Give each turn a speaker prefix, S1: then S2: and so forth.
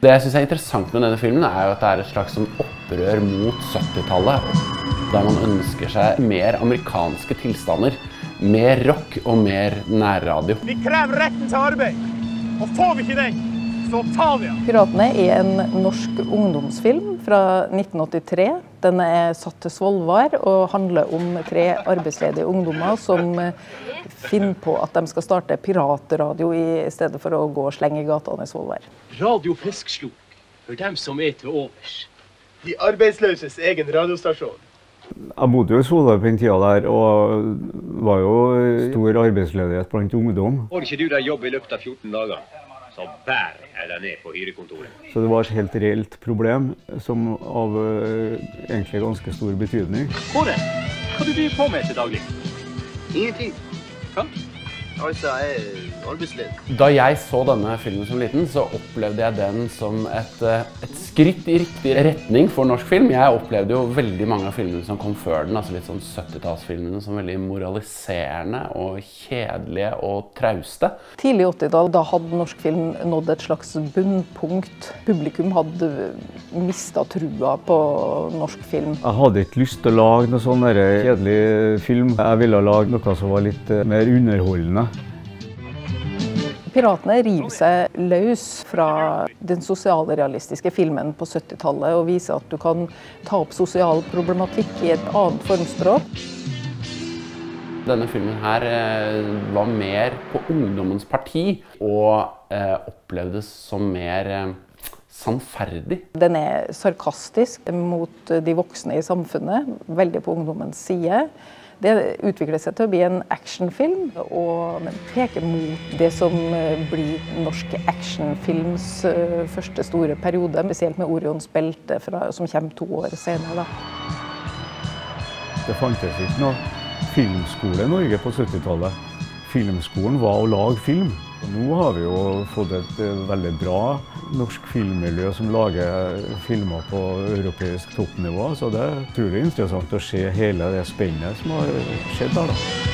S1: Det jeg syns er interessant med denne filmen, er jo at det er et slags sånn opprør mot 70-tallet. Der man ønsker seg mer amerikanske tilstander. Mer rock og mer nærradio.
S2: Vi krever retten til arbeid. Og får vi ikke den, så tar vi den.
S3: 'Piratene' er en norsk ungdomsfilm fra 1983. Den er satt til Svolvær og handler om tre arbeidsledige ungdommer som finner på at de skal starte piratradio i stedet for å gå og slenge i gatene i Svolvær.
S4: Radio Fiskslok for dem som er til overs.
S2: De arbeidsløses egen radiostasjon.
S5: Jeg bodde jo i Svolvær på den tida der, og var jo stor arbeidsledighet blant ungdom.
S4: Får ikke du deg jobb i løpet av 14 dager, så bærer jeg deg ned på hyrekontoret.
S5: Så det var et helt reelt problem som av uh, egentlig ganske stor betydning.
S4: Kåre, hva du driver på med til daglig?
S6: Ingenting.
S4: Hva?
S6: Altså.
S1: Da jeg så denne filmen som liten, så opplevde jeg den som et, eh, et skritt i riktig retning for norsk film. Jeg opplevde jo veldig mange av filmene som kom før den, altså litt sånn 70-tallsfilmene, som veldig moraliserende og kjedelige og trauste.
S3: Tidlig 80-tall, da hadde norsk film nådd et slags bunnpunkt. Publikum hadde mista trua på norsk film.
S5: Jeg hadde ikke lyst til å lage noe sånn kjedelig film. Jeg ville lage noe som var litt eh, mer underholdende.
S3: Piratene river seg løs fra den sosialrealistiske filmen på 70-tallet og viser at du kan ta opp sosial problematikk i et annet formspråk.
S1: Denne filmen her eh, var mer på ungdommens parti og eh, opplevdes som mer eh, sannferdig.
S3: Den er sarkastisk mot de voksne i samfunnet, veldig på ungdommens side. Det utvikler seg til å bli en actionfilm, og den peker mot det som eh, blir norsk actionfilms eh, første store periode, spesielt med Orions belte, som kommer to år senere. Da.
S5: Det fantes ikke noe filmskole i Norge på 70-tallet. Filmskolen var å lage film. Nå har vi jo fått et eh, veldig bra norsk filmmiljø som lager filmer på europeisk toppnivå. Så det er utrolig interessant å se hele det spennet som har skjedd her. da.